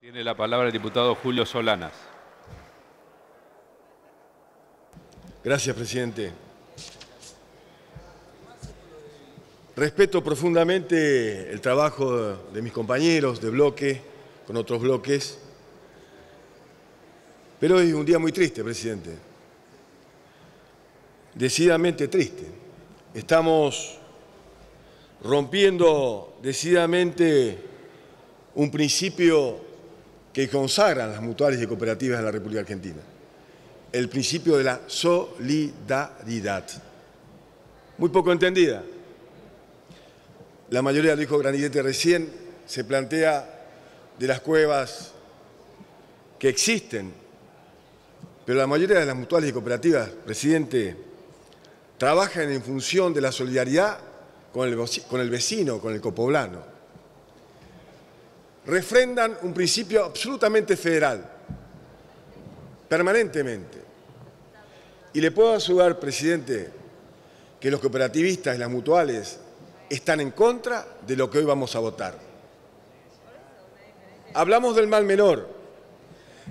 Tiene la palabra el diputado Julio Solanas. Gracias, presidente. Respeto profundamente el trabajo de mis compañeros de bloque con otros bloques, pero hoy es un día muy triste, presidente. Decididamente triste. Estamos rompiendo decididamente un principio que consagran las mutuales y cooperativas en la República Argentina. El principio de la solidaridad. Muy poco entendida. La mayoría, lo dijo Granidete recién, se plantea de las cuevas que existen, pero la mayoría de las mutuales y cooperativas, presidente, trabajan en función de la solidaridad con el vecino, con el copoblano refrendan un principio absolutamente federal, permanentemente. Y le puedo asegurar, presidente, que los cooperativistas y las mutuales están en contra de lo que hoy vamos a votar. Hablamos del mal menor.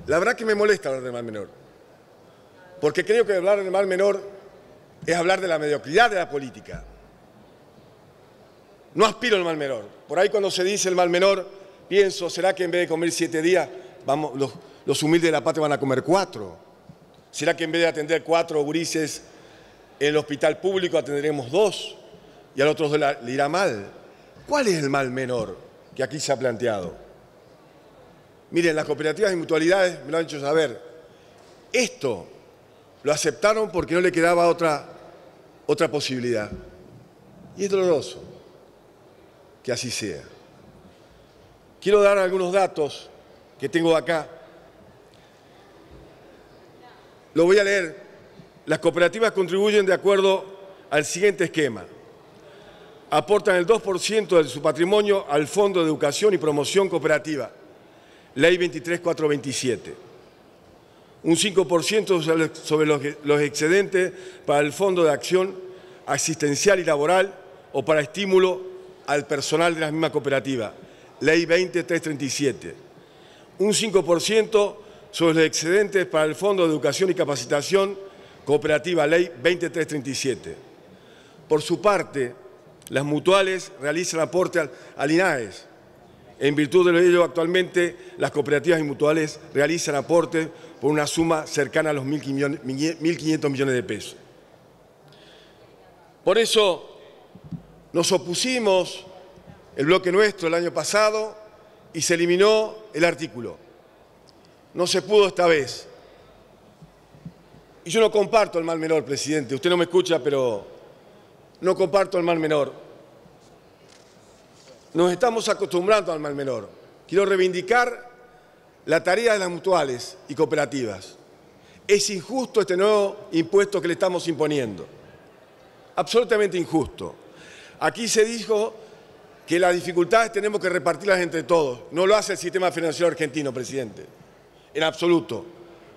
La verdad que me molesta hablar del mal menor, porque creo que hablar del mal menor es hablar de la mediocridad de la política. No aspiro al mal menor. Por ahí cuando se dice el mal menor, Pienso, ¿será que en vez de comer siete días, vamos, los, humildes de la patria van a comer cuatro? ¿Será que en vez de atender cuatro gurises en el hospital público atenderemos dos y al otro le irá mal? ¿Cuál es el mal menor que aquí se ha planteado? Miren, las cooperativas y mutualidades me lo han hecho saber. Esto lo aceptaron porque no le quedaba otra, otra posibilidad. Y es doloroso que así sea. Quiero dar algunos datos que tengo acá. Lo voy a leer. Las cooperativas contribuyen de acuerdo al siguiente esquema. Aportan el 2% de su patrimonio al Fondo de Educación y Promoción Cooperativa, Ley 23427. Un 5% sobre los excedentes para el Fondo de Acción Asistencial y Laboral o para estímulo al personal de la misma cooperativa, Ley 20337. Un 5% sobre los excedentes para el Fondo de Educación y Capacitación Cooperativa, Ley 20337. Por su parte, las mutuales realizan aporte al, INAES. En virtud de ello, actualmente las cooperativas y mutuales realizan aporte por una suma cercana a los 1.500 millones de pesos. Por eso nos opusimos el bloque nuestro el año pasado y se eliminó el artículo. No se pudo esta vez. Y yo no comparto el mal menor, presidente. Usted no me escucha, pero no comparto el mal menor. Nos estamos acostumbrando al mal menor. Quiero reivindicar la tarea de las mutuales y cooperativas. Es injusto este nuevo impuesto que le estamos imponiendo. Absolutamente injusto. Aquí se dijo que las dificultades tenemos que repartirlas entre todos. No lo hace el sistema financiero argentino, presidente, en absoluto.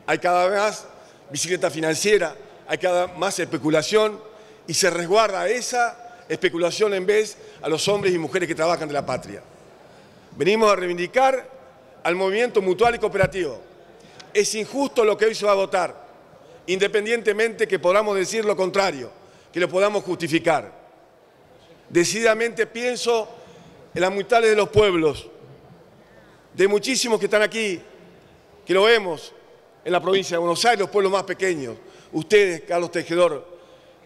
Hay cada vez más bicicleta financiera, hay cada vez más especulación y se resguarda esa especulación en vez a los hombres y mujeres que trabajan de la patria. Venimos a reivindicar al movimiento mutual y cooperativo. Es injusto lo que hoy se va a votar, independientemente que podamos decir lo contrario, que lo podamos justificar. Decididamente pienso en las mutuales de los pueblos, de muchísimos que están aquí, que lo vemos en la provincia de Buenos Aires, los pueblos más pequeños. Ustedes, Carlos Tejedor,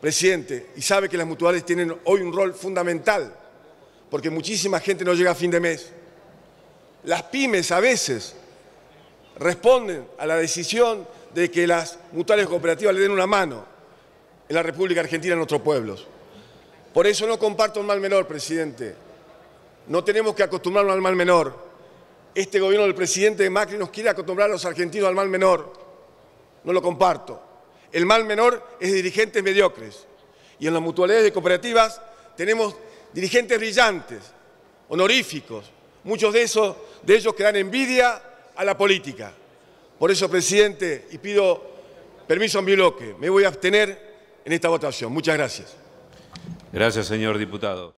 presidente, y sabe que las mutuales tienen hoy un rol fundamental, porque muchísima gente no llega a fin de mes. Las pymes a veces responden a la decisión de que las mutuales cooperativas le den una mano en la República Argentina a nuestros pueblos. Por eso no comparto el mal menor, presidente. No tenemos que acostumbrarnos al mal menor. Este gobierno del presidente Macri nos quiere acostumbrar a los argentinos al mal menor. No lo comparto. El mal menor es dirigentes mediocres. Y en las mutualidades de cooperativas tenemos dirigentes brillantes, honoríficos. Muchos de, esos, de ellos que dan envidia a la política. Por eso, presidente, y pido permiso a mi bloque, me voy a abstener en esta votación. Muchas gracias. Gracias, señor diputado.